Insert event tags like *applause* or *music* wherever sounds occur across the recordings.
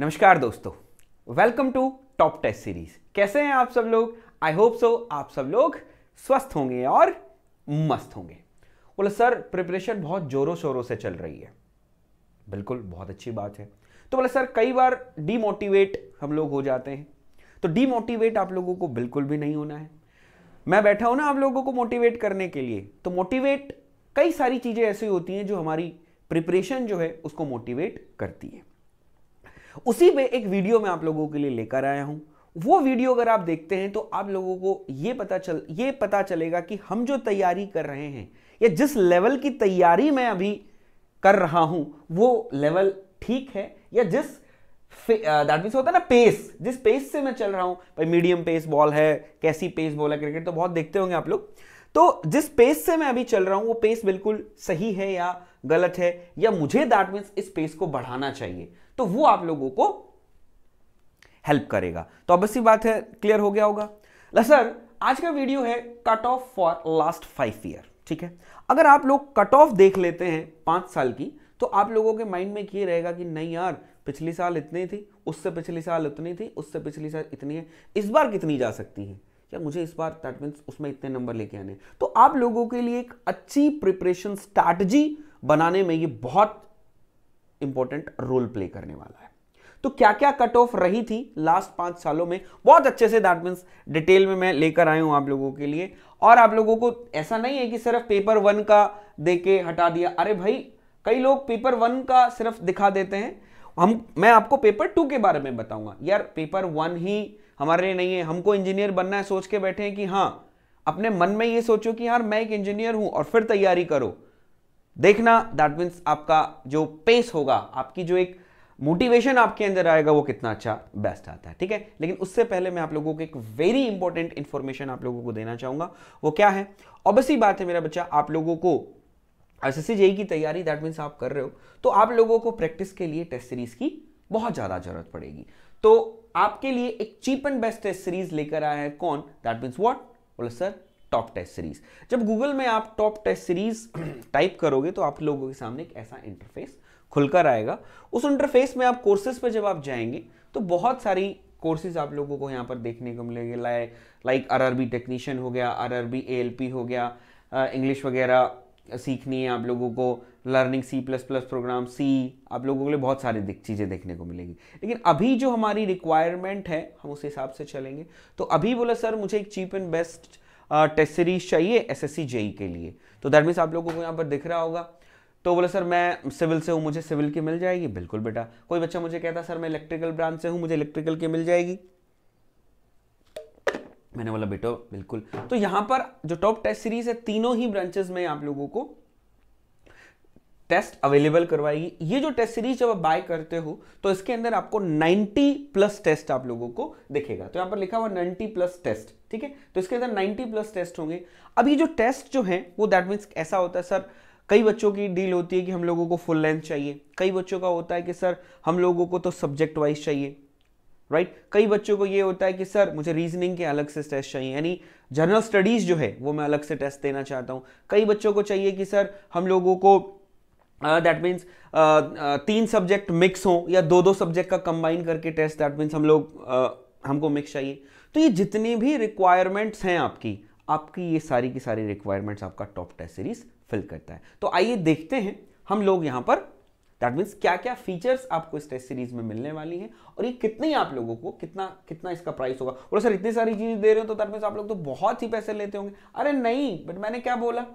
नमस्कार दोस्तों welcome to top test series कैसे हैं आप सब लोग? आई होप सो आप सब लोग स्वस्थ होंगे और मस्त होंगे। बोले सर प्रिपरेशन बहुत जोरों शोरों से चल रही है। बिल्कुल, बहुत अच्छी बात है। तो बोले सर कई बार डीमोटिवेट हम लोग हो जाते हैं। तो डीमोटिवेट आप लोगों को बिल्कुल भी नहीं होना है। मैं बैठा हूँ ना आप लोगों को मोटिवेट करने के लिए तो मोटिवेट कई सारी चीज़ें ऐसी होती हैं जो हमारी प्रिपरेशन जो है उसको मोटिवेट करती है। उसी पे एक वीडियो मैं आप लोगों के लिए लेकर आया हूँ। वो वीडियो अगर आप देखते हैं तो आप लोगों को ये पता चल, ये पता चलेगा कि हम जो तैयारी कर रहे हैं, या जिस लेवल की तैयारी मैं अभी कर रहा हूँ, वो लेवल ठीक है, या जिस दैट मीन्स होता है ना पेस जिस पेस से मैं चल रहा हूँ। भाई मीडियम पेस बॉल है, कैसी पेस बॉल है क्रिकेट तो बहुत देखते होंगे आप लोग। तो जिस पेस से मैं अभी चल रहा हूँ, वो पेस बिल्कुल सही है या गलत है, या मुझे दैट मीन्स इस पेस को बढ़ाना चाहिए। तो वो आप लोगों को हेल्प करेगा। तो अब सी बात है क्लियर हो गया होगा। सर आज का वीडियो है cut off for last five year ठीक है? अगर आप लोग कट ऑफ़ देख लेते हैं पाँच साल की तो आप लोगों के माइंड में ये रहेगा कि नहीं यार, पिछली साल इतनी थी, उससे पिछली साल उतनी थी, उससे पिछली साल इतनी है, इस बार कितनी जा सकती है? या मुझे इस बार दैट मीन्स उसमें इतने नंबर लेके आने तो आप लोगों के लिए एक अच्छी प्रिपरेशन स्ट्रैटेजी बनाने में ये बहुत इंपॉर्टेंट रोल प्ले करने वाला है। तो क्या क्या कट ऑफ़ रही थी लास्ट पाँच सालों में? बहुत अच्छे से दैट मीन्स डिटेल में मैं लेकर आया हूँ आप लोगों के लिए। और आप लोगों को ऐसा नहीं है कि सिर्फ़ पेपर वन का दे के हटा दिया। अरे भाई, कई लोग पेपर वन का सिर्फ़ दिखा देते हैं। हम, मैं आपको पेपर टू के बारे में बताऊँगा। यार पेपर वन ही हमारे लिए नहीं है। हमको इंजीनियर बनना है, सोच के बैठे हैं कि हाँ अपने मन में ये सोचो कि यार, मैं एक इंजीनियर हूँ और फिर तैयारी करो। देखना दैट मीन्स आपका जो पेस होगा, आपकी जो एक मोटिवेशन आपके अंदर आएगा, वो कितना अच्छा बेस्ट आता है, ठीक है? लेकिन उससे पहले मैं आप लोगों को एक वेरी इंपॉर्टेंट इंफॉर्मेशन आप लोगों को देना चाहूँगा। वो क्या है? ऑब्वियसली बात है मेरा बच्चा, आप लोगों को एस एस की तैयारी दैट मीन्स आप कर रहे हो तो आप लोगों को प्रैक्टिस के लिए टेस्ट सीरीज़ की बहुत ज़्यादा ज़रूरत पड़ेगी। तो आपके लिए एक cheap and best test series लेकर आया है कौन? दैट मीन्स वॉट बोले सर टॉप टेस्ट सीरीज़ जब गूगल में आप टॉप टेस्ट सीरीज़ टाइप करोगे तो आप लोगों के सामने एक ऐसा इंटरफेस खुलकर आएगा। उस इंटरफेस में आप कोर्सेज पे जब आप जाएँगे तो बहुत सारी कोर्सेज आप लोगों को यहाँ पर देखने को मिलेंगे। लाइक लाइक आरआरबी टेक्नीशियन हो गया आरआरबी एएलपी हो गया इंग्लिश वगैरह सीखनी है आप लोगों को। Learning C plus plus program सी आप लोगों के लिए बहुत सारी चीज़ें देखने को मिलेंगी। लेकिन अभी जो हमारी रिक्वायरमेंट है, हम उस हिसाब से चलेंगे। तो अभी बोला, सर, मुझे एक cheap and best test series चाहिए एस एस के लिए। तो दैट मीन्स आप लोगों को यहाँ पर दिख रहा होगा। तो बोले, सर, मैं सिविल से हूँ, मुझे सिविल की मिल जाएगी? बिल्कुल बेटा। कोई बच्चा मुझे कहता, सर, मैं इलेक्ट्रिकल ब्रांच से हूँ, मुझे इलेक्ट्रिकल की मिल जाएगी। मैंने बोला, बेटो, बिल्कुल। तो यहाँ पर जो टॉप टेस्ट सीरीज़ है, तीनों ही ब्रांचेस में आप लोगों को टेस्ट अवेलेबल करवाएगी। ये जो टेस्ट सीरीज़ जब आप बाय करते हो तो इसके अंदर आपको 90 प्लस टेस्ट आप लोगों को दिखेगा। तो यहाँ पर लिखा हुआ 90 प्लस टेस्ट, ठीक है? तो इसके अंदर 90 प्लस टेस्ट होंगे। अब ये जो टेस्ट जो है, वो दैट मीन्स ऐसा होता है, सर, कई बच्चों की डील होती है कि हम लोगों को फुल लेंथ चाहिए। कई बच्चों का होता है कि, सर, हम लोगों को तो सब्जेक्ट वाइज चाहिए राइट right? कई बच्चों को ये होता है कि, सर, मुझे रीजनिंग के अलग से टेस्ट चाहिए। यानी जनरल स्टडीज़ जो है, वो मैं अलग से टेस्ट देना चाहता हूँ। कई बच्चों को चाहिए कि, सर, हम लोगों को that uh, means uh, uh, तीन सब्जेक्ट मिक्स हो या दो दो सब्जेक्ट का कंबाइन करके टेस्ट दैट मीन्स हम लोग uh, हमको मिक्स चाहिए। तो ये जितनी भी रिक्वायरमेंट्स हैं आपकी आपकी ये सारी की सारी रिक्वायरमेंट्स आपका टॉप टेस्ट सीरीज़ फिल करता है। तो आइए देखते हैं हम लोग यहाँ पर दैट मीन्स क्या क्या फीचर्स आपको इस टेस्ट सीरीज़ में मिलने वाली हैं और ये कितनी आप लोगों को कितना कितना इसका प्राइस होगा। बोलो सर इतनी सारी चीज़ दे रहे हो तो दैट मीन्स आप लोग तो बहुत ही पैसे लेते होंगे। अरे नहीं बट मैंने क्या बोला?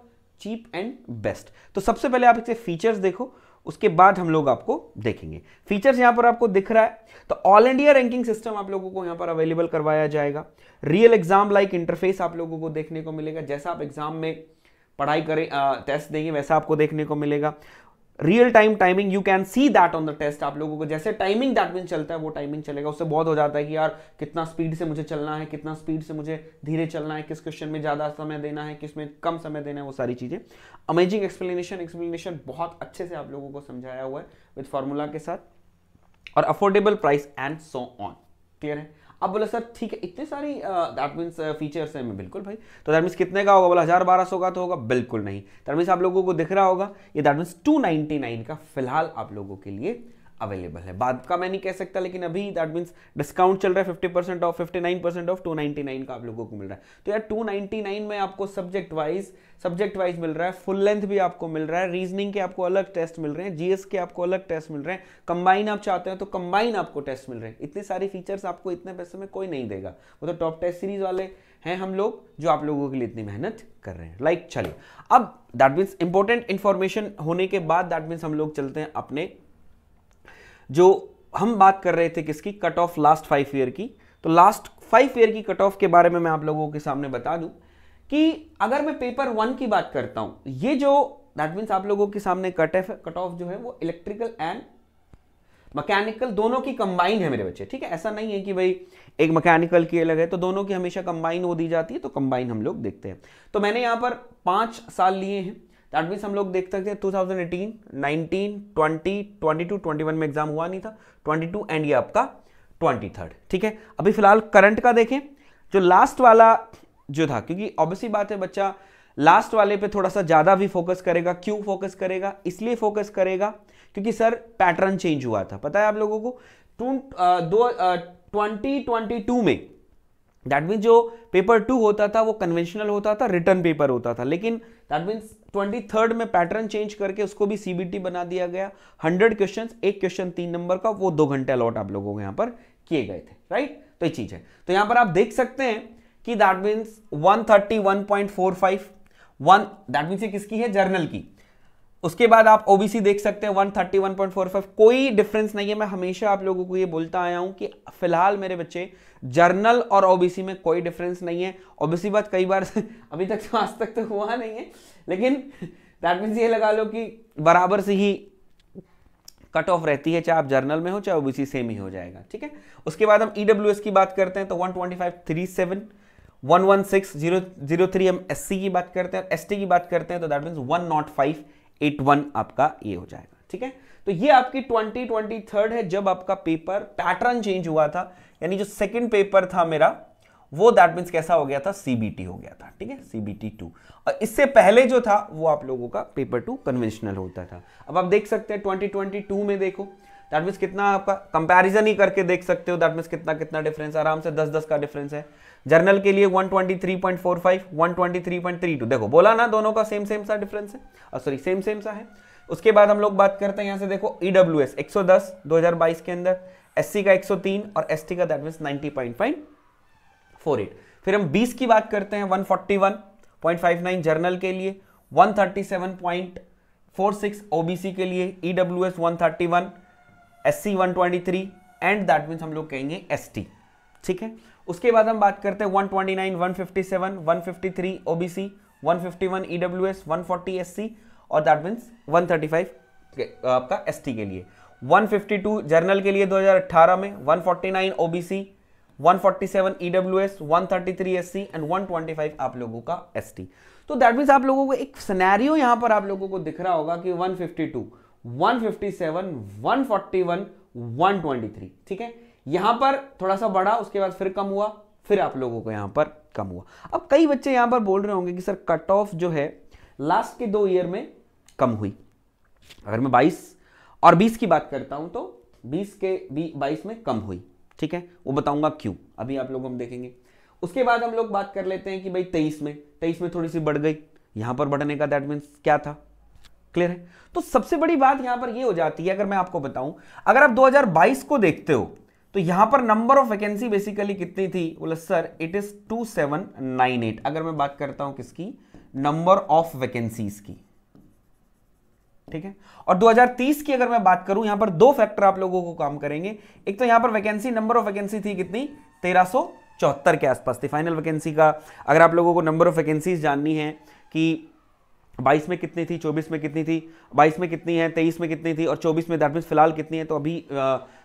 Cheap and best. तो सबसे पहले आप इसके फीचर्स देखो, उसके बाद हम लोग आपको देखेंगे। फीचर्स यहाँ पर आपको दिख रहा है। तो ऑल इंडिया रैंकिंग सिस्टम आप लोगों को यहाँ पर अवेलेबल करवाया जाएगा। रियल एग्ज़ाम लाइक इंटरफेस आप लोगों को देखने को मिलेगा। जैसा आप एग्ज़ाम में पढ़ाई करें टेस्ट देंगे, वैसा आपको देखने को मिलेगा। Real time timing you can see that on the test आप लोगों को। जैसे टाइमिंग दैट मीन चलता है, वो टाइमिंग चलेगा। उससे बहुत हो जाता है कि यार, कितना स्पीड से मुझे चलना है, कितना स्पीड से मुझे धीरे चलना है, किस क्वेश्चन में ज़्यादा समय देना है, किसमें कम समय देना है, वो सारी चीज़ें। अमेजिंग एक्सप्लेनेशन एक्सप्लेनेशन बहुत अच्छे से आप लोगों को समझाया हुआ है विथ फॉर्मूला के साथ। और affordable price and so on clear है? अब बोला, सर, ठीक है, इतने सारी दैट मीन्स फीचर्स हैं मैं बिल्कुल भाई। तो दैट मीन्स कितने का होगा? बोला, हज़ार बारह सौ का तो होगा। बिल्कुल नहीं। दैट मीन्स आप लोगों को दिख रहा होगा, ये that means two ninety nine का फ़िलहाल आप लोगों के लिए अवेलेबल है। बाद का मैं नहीं कह सकता लेकिन अभी दैट मीन्स डिस्काउंट चल रहा है fifty percent off fifty nine percent off two ninety nine का आप लोगों को मिल रहा है। तो यार टू नाइनटी नाइन में आपको सब्जेक्ट वाइज सब्जेक्ट वाइज मिल रहा है फुल लेंथ भी आपको मिल रहा है रीजनिंग के आपको अलग टेस्ट मिल रहे हैं जीएस के आपको अलग टेस्ट मिल रहे हैं कंबाइन आप चाहते हैं तो कंबाइन आपको टेस्ट मिल रहे हैं। इतने सारे फीचर्स आपको इतने पैसे में कोई नहीं देगा। वो तो टॉप टेस्ट सीरीज़ वाले हैं हम लोग जो आप लोगों के लिए इतनी मेहनत कर रहे हैं। लाइक like, चलिए अब दैट मीन्स इंपॉर्टेंट इंफॉर्मेशन होने के बाद दैट मीन्स हम लोग चलते हैं अपने जो हम बात कर रहे थे किसकी? Cut off last five year की। तो लास्ट फाइव ईयर की कट ऑफ़ के बारे में मैं आप लोगों के सामने बता दूँ कि अगर मैं पेपर वन की बात करता हूँ, ये जो दैट मीन्स आप लोगों के सामने कट ऑफ़ कट ऑफ़ जो है वो इलेक्ट्रिकल एंड मैकेनिकल दोनों की कंबाइन है मेरे बच्चे, ठीक है? ऐसा नहीं है कि भाई एक मैकेनिकल की अलग है तो दोनों की हमेशा कंबाइन वो दी जाती है तो कंबाइन हम लोग देखते हैं। तो मैंने यहाँ पर पाँच साल लिए हैं। दैट मीन्स हम लोग देख सकते हैं 2018, 19, 20, 22, 21 में एग्ज़ाम हुआ नहीं था। 22 एंड ये आपका ट्वेंटी ठीक है? अभी फ़िलहाल करंट का देखें। जो लास्ट वाला जो था क्योंकि ऑब्वियसली बात है बच्चा लास्ट वाले पे थोड़ा सा ज़्यादा भी फोकस करेगा क्यों फोकस करेगा? इसलिए फोकस करेगा क्योंकि सर पैटर्न चेंज हुआ था। पता है आप लोगों को? टू दो ट्वेंटी ट्वेंटी टू में दैट मीन जो पेपर टू होता था वो कन्वेंशनल होता था रिटर्न पेपर होता था। लेकिन दैट मीन्स ट्वेंटी थर्ड में पैटर्न चेंज करके उसको भी सीबीटी बना दिया गया। हंड्रेड क्वेश्चन एक क्वेश्चन तीन नंबर का, वो दो घंटे अलॉट आप लोगों को यहाँ पर किए गए थे राइट तो ये चीज़ है। तो यहाँ पर आप देख सकते हैं कि that means one thirty one point four five one that means ये किसकी है? जर्नल की। उसके बाद आप ओबीसी देख सकते हैं 131.45 कोई डिफरेंस नहीं है। मैं हमेशा आप लोगों को ये बोलता आया हूँ कि फ़िलहाल मेरे बच्चे जर्नल और ओबीसी में कोई डिफरेंस नहीं है। ओबीसी बात कई बार *laughs* अभी तक तो आज तक तो हुआ नहीं है। लेकिन दैट मीन्स ये लगा लो कि बराबर से ही कट ऑफ़ रहती है, चाहे आप जर्नल में हो, चाहे ओबीसी सेम ही हो जाएगा। ठीक है? उसके बाद हम ईडब्ल्यू e की बात करते हैं तो one twenty five three seven one one six zero zero three हम एस की बात करते हैं एस की बात करते हैं तो that means one nought five eight one आपका ये हो जाएगा, ठीक है? तो ये आपकी ट्वेंटी ट्वेंटी थर्ड है, जब आपका पेपर पैटर्न चेंज हुआ था, यानी जो सेकंड पेपर था मेरा, वो दैट मीन्स कैसा हो गया था? सीबीटी हो गया था, ठीक है? सीबीटी टू और इससे पहले जो था, वो आप लोगों का पेपर टू कन्वेंशनल होता था। अब आप देख सकते हैं 2022 में देखो दैट मीन्स कितना आपका कंपैरिजन ही करके देख सकते हो दैट मीन्स कितना कितना डिफरेंस आराम से दस दस का डिफरेंस है। जर्नल के लिए 123.45 123.32 देखो, बोला ना दोनों का सेम सेम सा डिफरेंस है। सॉरी सेम सेम सा है। उसके बाद हम लोग बात करते हैं यहाँ से देखो ईडब्ल्यू एस एक के अंदर एससी का 103 और एसटी का दैट मीन नाइनटी फिर हम 20 की बात करते हैं 141.59 जर्नल के लिए 137.46 ओबीसी के लिए EW S 131 SC 123 and that means हम लोग कहेंगे एसटी ठीक है? उसके बाद हम बात करते हैं 129, 157, 153 ओबीसी 151 ईडब्ल्यूएस 140 एससी और दैट मीन्स 135 आपका एसटी के लिए। 152 जर्नल के लिए 2018 में 149 ओबीसी 147 ईडब्ल्यूएस 133 एससी एंड 125 आप लोगों का एसटी तो दैट मीन्स आप लोगों को एक सिनेरियो यहाँ पर आप लोगों को दिख रहा होगा कि 152 157 141 123 ठीक है? यहाँ पर थोड़ा सा बढ़ा, उसके बाद फिर कम हुआ, फिर आप लोगों को यहाँ पर कम हुआ। अब कई बच्चे यहाँ पर बोल रहे होंगे कि सर कट ऑफ़ जो है लास्ट के दो ईयर में कम हुई। अगर मैं 22 और 20 की बात करता हूँ तो 20 के 22 में कम हुई, ठीक है? वो बताऊँगा क्यों, अभी आप लोग हम देखेंगे। उसके बाद हम लोग बात कर लेते हैं कि भाई 23 में 23 में थोड़ी सी बढ़ गई। यहाँ पर बढ़ने का दैट मीन्स क्या था? क्लियर है? तो सबसे बड़ी बात यहाँ पर ये हो जाती है, अगर मैं आपको बताऊँ, अगर आप 2022 को देखते हो तो यहाँ पर नंबर ऑफ़ वैकेंसी बेसिकली कितनी थी? बोले सर इट इज़ 2798 अगर मैं बात करता हूँ किसकी? नंबर ऑफ़ वैकेंसीज की। ठीक है? और 2030 की अगर मैं बात करूँ, यहाँ पर दो फैक्टर आप लोगों को काम करेंगे। एक तो यहाँ पर वैकेंसी नंबर ऑफ़ वैकेंसी थी कितनी? तेरह चौहत्तर के आसपास थी फाइनल वैकेंसी का। अगर आप लोगों को नंबर ऑफ़ वैकेंसीज जाननी है कि 22 में कितनी थी 24 में कितनी थी? 22 में कितनी है 23 में कितनी थी? और 24 में दैट मीन्स फ़िलहाल कितनी है? तो अभी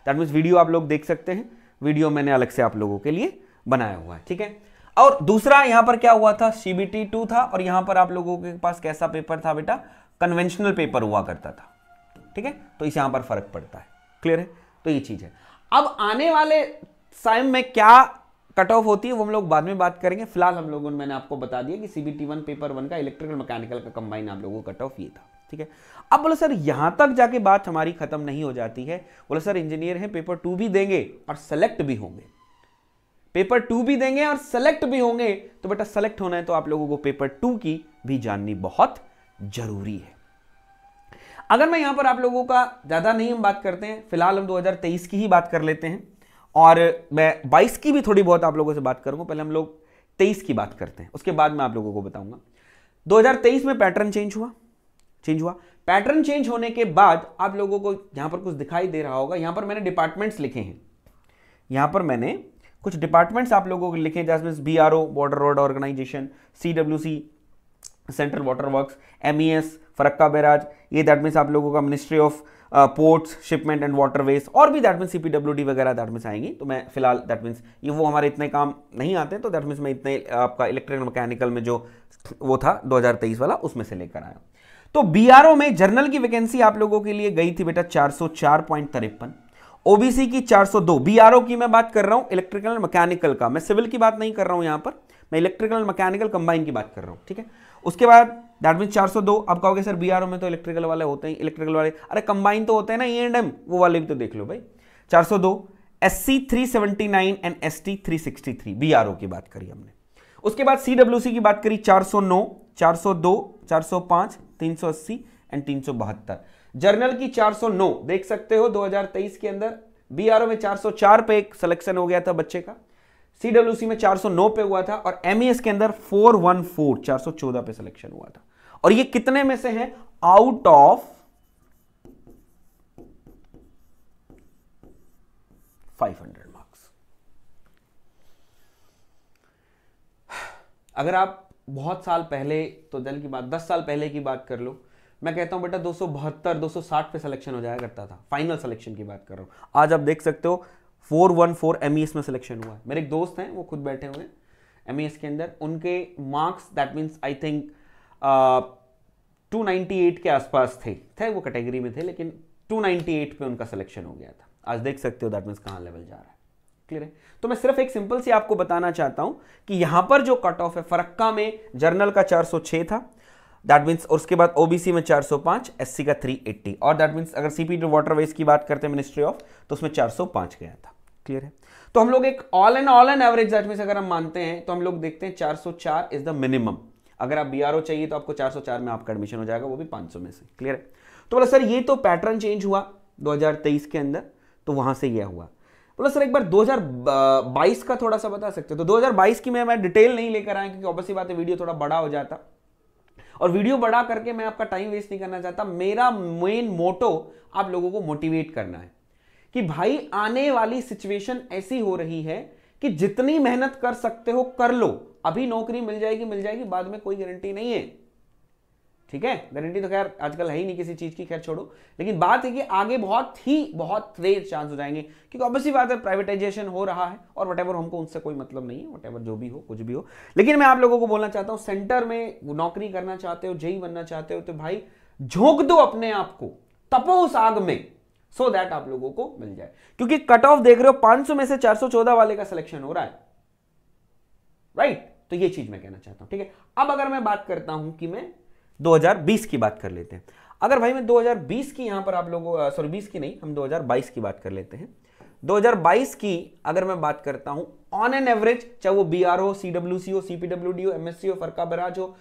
दैट मीन्स वीडियो आप लोग देख सकते हैं। वीडियो मैंने अलग से आप लोगों के लिए बनाया हुआ है, ठीक है? और दूसरा, यहाँ पर क्या हुआ था? सीबीटी टू था और यहाँ पर आप लोगों के पास कैसा पेपर था बेटा? कन्वेंशनल पेपर हुआ करता था, ठीक है? तो इस यहाँ पर फ़र्क पड़ता है। क्लियर है? तो ये चीज़ है। अब आने वाले साइम में क्या कट ऑफ़ होती है, वो हम लोग बाद में बात करेंगे। फ़िलहाल हम लोगों ने, मैंने आपको बता दिया कि सीबीटी वन पेपर वन का इलेक्ट्रिकल मैकेनिकल का कंबाइन आप लोगों को कट ऑफ़ ये था। ठीक है? अब बोले, सर, यहाँ तक जाके बात हमारी खत्म नहीं हो जाती है। बोले, सर, इंजीनियर है, पेपर टू भी देंगे और सेलेक्ट भी होंगे। पेपर टू भी देंगे और सेलेक्ट भी होंगे। तो बेटा, सेलेक्ट होना है तो आप लोगों को पेपर टू की भी जाननी बहुत ज़रूरी है। अगर मैं यहाँ पर आप लोगों का ज़्यादा नहीं हम बात करते हैं, फ़िलहाल हम 2023 की ही बात कर लेते हैं। और मैं 22 की भी थोड़ी बहुत आप लोगों से बात करूँगा, पहले हम लोग 23 की बात करते हैं, उसके बाद मैं आप लोगों को बताऊँगा। 2023 में पैटर्न चेंज हुआ। चेंज हुआ। पैटर्न चेंज होने के बाद आप लोगों को यहाँ पर कुछ दिखाई दे रहा होगा। यहाँ पर मैंने डिपार्टमेंट्स लिखे हैं। यहाँ पर मैंने कुछ डिपार्टमेंट्स आप लोगों को लिखे जैसे B R O border road organisation C W C central water work M E S Farakka barrage ये दैट मीन्स आप लोगों का ministry of ports shipment and waterways और भी दैट मीन्स सीपीडब्ल्यूडी वगैरह दैट मीन्स आएँगी। तो मैं फ़िलहाल दैट मीन्स ये वो हमारे इतने काम नहीं आते तो दैट मीन्स मैं इतने आपका इलेक्ट्रिकल मैकेनिकल में जो वो था 2023 वाला, उसमें से लेकर आया तो बीआरओ में जर्नल की वैकेंसी आप लोगों के लिए गई थी बेटा चार सौ चार पॉइंट तिरपन। ओबीसी की 402 बीआरओ की मैं बात कर रहा हूँ इलेक्ट्रिकल मैकेनिकल का। मैं सिविल की बात नहीं कर रहा हूँ यहाँ पर, मैं इलेक्ट्रिकल मैकेनिकल कंबाइन की बात कर रहा हूँ, ठीक है? उसके बाद दैट मीन 402 अब कहोगे, सर बीआरओ में तो इलेक्ट्रिकल वाले होते हैं इलेक्ट्रिकल वाले अरे कंबाइन तो होते हैं ना ई एंड एम वो वाले भी तो देख लो भाई। 402 एससी 379 एंड एसटी 363 बीआरओ की बात करी हमने। उसके बाद सीडब्ल्यूसी की बात करी 409 402 405 380 एंड 372 जर्नल की 409 देख सकते हो 2023 के अंदर। बीआरओ में 404 पे एक सिलेक्शन हो गया था बच्चे का। सीडब्ल्यूसी में 409 पे हुआ था और एमईएस के अंदर 414 414 पे सिलेक्शन हुआ था। और ये कितने में से है? आउट ऑफ़ 500 मार्क्स अगर आप बहुत साल पहले तो दल की बात 10 साल पहले की बात कर लो। मैं कहता हूँ, बेटा, दो सौ बहत्तर, दो सौ साठ पे सिलेक्शन हो जाया करता था। फाइनल सिलेक्शन की बात कर रहा हूँ। आज आप देख सकते हो four one four M E S में सिलेक्शन हुआ है। मेरे एक दोस्त हैं, वो खुद बैठे हुए हैं एम ई एस के अंदर। उनके marks that means I think two ninety eight के आसपास थे। थे वो कैटेगरी में थे, लेकिन 298 पे उनका सिलेक्शन हो गया था। आज देख सकते हो दैट मीन्स कहाँ लेवल जा रहा है। क्लियर है? तो मैं सिर्फ़ एक सिंपल सी आपको बताना चाहता हूँ कि यहाँ पर जो कट ऑफ़ है, फरक्का में जर्नल का 406 था। दैट मीन्स और उसके बाद ओबीसी में 405 एससी का 380 और दैट मीन्स अगर सीपी वाटरवेज की बात करते हैं मिनिस्ट्री ऑफ़ तो उसमें 405 गया था। क्लियर है? तो हम लोग एक all and all and average that means अगर हम मानते हैं तो हम लोग देखते हैं 404 इज़ द मिनिमम अगर आप बीआरओ चाहिए तो आपको 404 में आपका एडमिशन हो जाएगा, वो भी 500 में से। क्लियर है? तो बोला, सर, ये तो पैटर्न चेंज हुआ 2023 के अंदर तो वहाँ से यह हुआ। बोला, सर, एक बार 2022 का थोड़ा सा बता सकते हो? तो 2022 की मैं मैं डिटेल नहीं लेकर आया क्योंकि ऑब्वियसली बात है, वीडियो थोड़ा बड़ा हो जाता। और वीडियो बड़ा करके मैं आपका टाइम वेस्ट नहीं करना चाहता। मेरा मेन मोटो आप लोगों को मोटिवेट करना है कि भाई, आने वाली सिचुएशन ऐसी हो रही है कि जितनी मेहनत कर सकते हो, कर लो। अभी नौकरी मिल जाएगी मिल जाएगी, बाद में कोई गारंटी नहीं है। ठीक है? गारंटी तो खैर आजकल है ही नहीं किसी चीज़ की, खैर छोड़ो। लेकिन बात है कि आगे बहुत ही, बहुत रेयर चांस हो जाएँगे, क्योंकि ऑब्वियसली बात है प्राइवेटाइजेशन हो रहा है, और वट हमको उनसे कोई मतलब नहीं है वट जो भी हो, कुछ भी हो। लेकिन मैं आप लोगों को बोलना चाहता हूँ सेंटर में नौकरी करना चाहते हो, जई बनना चाहते हो तो भाई झोंक दो अपने आप को, तपो उस आग में सो so दैट आप लोगों को मिल जाए। क्योंकि कट ऑफ़ देख रहे हो 500 में से 414 वाले का सिलेक्शन हो रहा है। Right right? तो ये चीज़ मैं कहना चाहता हूँ, ठीक है? अब अगर मैं बात करता हूँ कि मैं 2020 की बात कर लेते हैं। अगर भाई मैं 2020 की यहाँ पर आप लोगों सॉरी 20 की नहीं हम 2022 की बात कर लेते हैं। 2022 की अगर मैं बात करता हूँ ऑन एन एवरेज चाहे वो बी आर हो सी डब्ल्यू सी हो सी पी डब्ल्यू सीपीडब्ल्यू हो एमएससी हो फरका बराज हो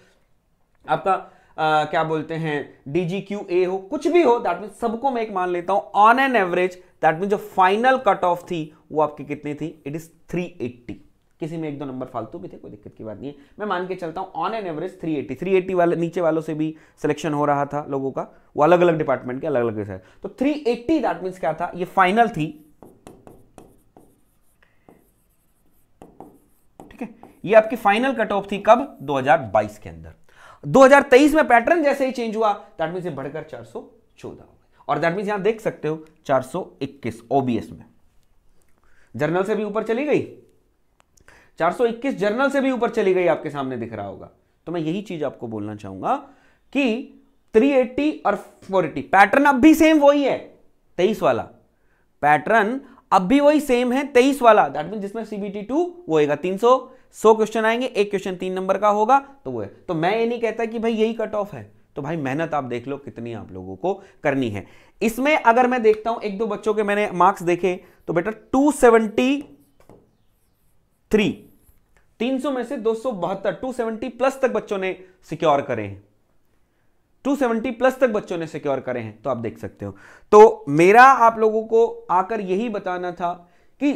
आपका आ, क्या बोलते हैं डीजी क्यू ए हो कुछ भी हो दैट मीन सबको मैं एक मान लेता हूँ on an average that mean जो फाइनल कट ऑफ़ थी वो आपकी कितनी थी? इट इज़ 380 किसी में एक दो नंबर फालतू भी थे, कोई दिक्कत की बात नहीं है। मैं मान के चलता हूँ ऑन एन एवरेज 380 380 वाले, नीचे वालों से भी सिलेक्शन हो रहा था लोगों का, वो अलग अलग डिपार्टमेंट के अलग अलग है तो 380 दैट मीन क्या था? ये फाइनल थी। ठीक है? ये आपकी फाइनल कट ऑफ़ थी कब? 2022 के अंदर। 2023 में पैटर्न जैसे ही चेंज हुआ दैट मीन बढ़कर 414 हो गए और दैट मीन यहाँ देख सकते हो 421 ओबीएस में। जर्नल से भी ऊपर चली गई? 421 जर्नल से भी ऊपर चली गई, आपके सामने दिख रहा होगा। तो मैं यही चीज़ आपको बोलना चाहूँगा कि 380 और 480 पैटर्न अब भी सेम वही है 23 वाला। पैटर्न अब भी वही सेम है 23 वाला। दैट मीन जिसमें सीबीटी टू वो होगा 300 सौ क्वेश्चन आएँगे, एक क्वेश्चन तीन नंबर का होगा तो वो है। तो मैं ये नहीं कहता कि भाई यही कट ऑफ़ है। तो भाई मेहनत आप देख लो कितनी आप लोगों को करनी है। इसमें अगर मैं देखता हूँ, एक दो बच्चों के मैंने मार्क्स देखे तो बेटा 273 300 में से दो सौ बहत्तर टू प्लस तक बच्चों ने सिक्योर करे हैं। 270 प्लस तक बच्चों ने सिक्योर करे हैं तो आप देख सकते हो। तो मेरा आप लोगों को आकर यही बताना था कि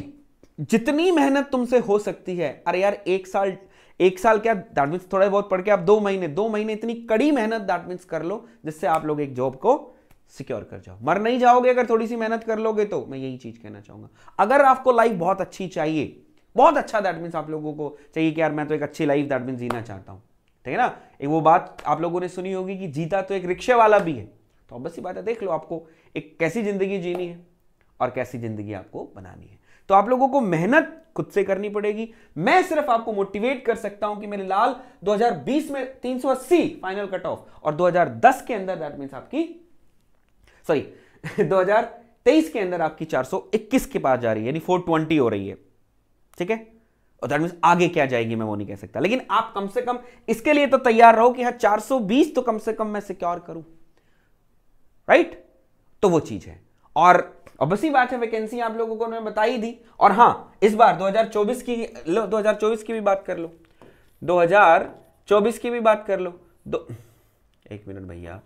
जितनी मेहनत तुमसे हो सकती है, अरे यार, एक साल एक साल क्या दैट मीन्स थोड़ा बहुत पढ़ के आप दो महीने दो महीने इतनी कड़ी मेहनत दैट मीन्स कर लो, जिससे आप लोग एक जॉब को सिक्योर कर जाओ। मर नहीं जाओगे अगर थोड़ी सी मेहनत कर लोगे तो मैं यही चीज़ कहना चाहूँगा। अगर आपको लाइफ बहुत अच्छी चाहिए बहुत अच्छा दैट मीन्स आप लोगों को चाहिए कि यार मैं तो एक अच्छी लाइफ दैट मीन्स जीना चाहता हूँ। ठीक है ना? एक वो बात आप लोगों ने सुनी होगी कि जीता तो एक रिक्शे वाला भी है। तो बस बात है, देख लो आपको एक कैसी ज़िंदगी जीनी है और कैसी ज़िंदगी आपको बनानी है। तो आप लोगों को मेहनत खुद से करनी पड़ेगी। मैं सिर्फ़ आपको मोटिवेट कर सकता हूँ कि मेरे लाल 2020 में 380 फाइनल कट ऑफ़ और 2010 के अंदर दैट मीन आपकी *laughs* सॉरी 2023 के अंदर आपकी 421 के पास जा रही है, यानी 420 हो रही है। ठीक है? और दैट मीन आगे क्या जाएगी मैं वो नहीं कह सकता। लेकिन आप कम से कम इसके लिए तो तैयार रहो कि हाँ 420 तो कम से कम मैं सिक्योर करूँ। राइट तो वो चीज़ है। और ऑब्वियसली बात है वैकेंसी आप लोगों को मैं बताई दी। और हाँ इस बार 2024 की लो 2024 की भी बात कर लो। 2024 की भी बात कर लो। दो, एक मिनट भैया।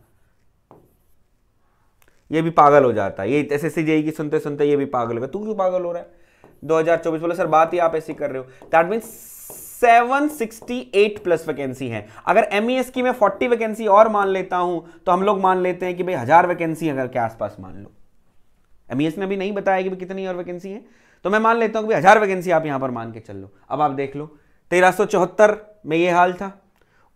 ये भी पागल हो जाता है। ये एस एस सी की सुनते सुनते ये भी पागल हो तू क्यों पागल हो रहा है? 2024 बोले, सर, बात ही आप ऐसी कर रहे हो। दैट मीन 768 प्लस वैकेंसी है। अगर एम की मैं 40 वैकेंसी और मान लेता हूँ तो हम लोग मान लेते हैं कि भाई हज़ार वैकेंसी अगर के आसपास मान लो। एम e ने अभी नहीं बताया कि कितनी और वैकेंसी है। तो मैं मान लेता हूँ कि हज़ार वैकेंसी आप यहाँ पर मान के चल लो। अब आप देख लो, तेरह में ये हाल था,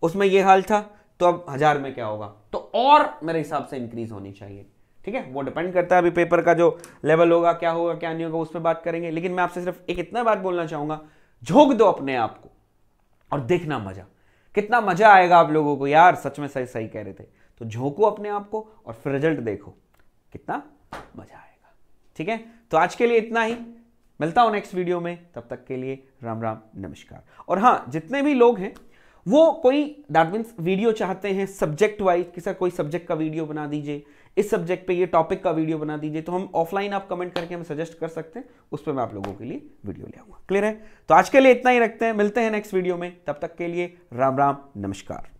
उसमें ये हाल था तो अब हज़ार में क्या होगा? तो और मेरे हिसाब से इंक्रीज होनी चाहिए। ठीक है? वो डिपेंड करता है अभी पेपर का जो लेवल होगा, क्या होगा, क्या नहीं होगा, उस पर बात करेंगे। लेकिन मैं आपसे सिर्फ़ एक इतना बात बोलना चाहूँगा, झोंक दो अपने आप को और देखना मज़ा। कितना मज़ा आएगा आप लोगों को यार, सच में सही सही कह रहे थे। तो झोंको अपने आप को और फिर रिज़ल्ट देखो। कितना मज़ा आएगा। ठीक है? तो आज के लिए इतना ही। मिलता हूँ नेक्स्ट वीडियो में। तब तक के लिए राम राम, नमस्कार। और हाँ जितने भी लोग हैं, वो कोई दैट मीन्स वीडियो चाहते हैं सब्जेक्ट वाइज किसी कोई सब्जेक्ट का वीडियो बना दीजिए। इस सब्जेक्ट पे ये टॉपिक का वीडियो बना दीजिए तो हम ऑफलाइन आप कमेंट करके हमें सजेस्ट कर सकते हैं, उस पर मैं आप लोगों के लिए वीडियो ले आऊँगा। क्लियर है? तो आज के लिए इतना ही रखते हैं, मिलते हैं नेक्स्ट वीडियो में, तब तक के लिए राम राम, नमस्कार।